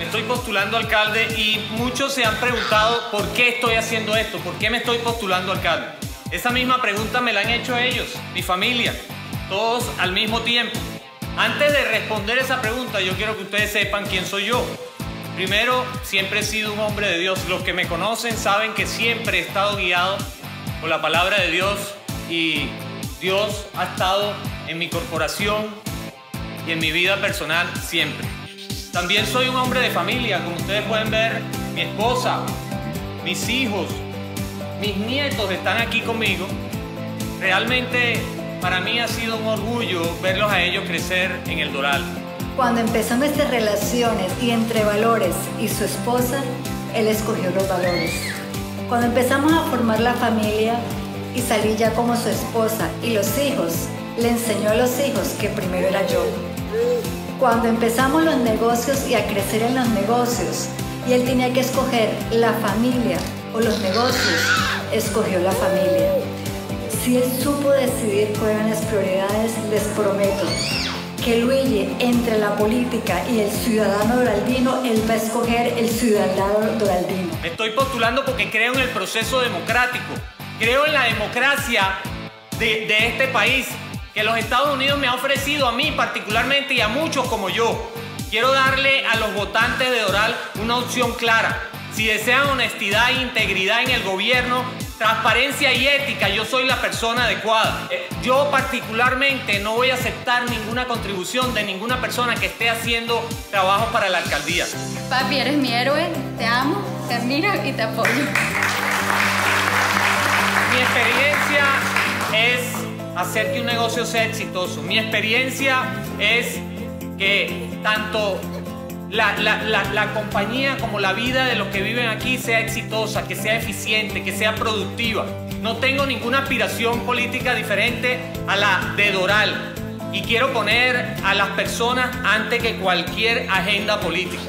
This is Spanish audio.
estoy postulando alcalde y muchos se han preguntado por qué estoy haciendo esto, por qué me estoy postulando alcalde. Esa misma pregunta me la han hecho ellos, mi familia, todos al mismo tiempo. Antes de responder esa pregunta, yo quiero que ustedes sepan quién soy yo. Primero, siempre he sido un hombre de Dios. Los que me conocen saben que siempre he estado guiado por la palabra de Dios y Dios ha estado en mi corporación y en mi vida personal siempre. También soy un hombre de familia, como ustedes pueden ver, mi esposa, mis hijos, mis nietos están aquí conmigo. Realmente para mí ha sido un orgullo verlos a ellos crecer en el Doral. Cuando empezó nuestras relaciones y entre valores y su esposa, él escogió los valores. Cuando empezamos a formar la familia y salí ya como su esposa y los hijos, le enseñó a los hijos que primero era yo. Cuando empezamos los negocios y a crecer en los negocios, y él tenía que escoger la familia o los negocios, escogió la familia. Si él supo decidir cuáles eran las prioridades, les prometo que Luigi, entre la política y el ciudadano doraldino, él va a escoger el ciudadano doraldino. Me estoy postulando porque creo en el proceso democrático, creo en la democracia de, de este país, que los Estados Unidos me ha ofrecido a mí particularmente y a muchos como yo. Quiero darle a los votantes de Doral una opción clara. Si desean honestidad e integridad en el gobierno, transparencia y ética, yo soy la persona adecuada. Eh, yo particularmente no voy a aceptar ninguna contribución de ninguna persona que esté haciendo trabajo para la alcaldía. Papi, eres mi héroe, te amo, te admiro y te apoyo. Mi experiencia es hacer que un negocio sea exitoso. Mi experiencia es que tanto la, la, compañía como la vida de los que viven aquí sea exitosa, que sea eficiente, que sea productiva. No tengo ninguna aspiración política diferente a la de Doral y quiero poner a las personas antes que cualquier agenda política.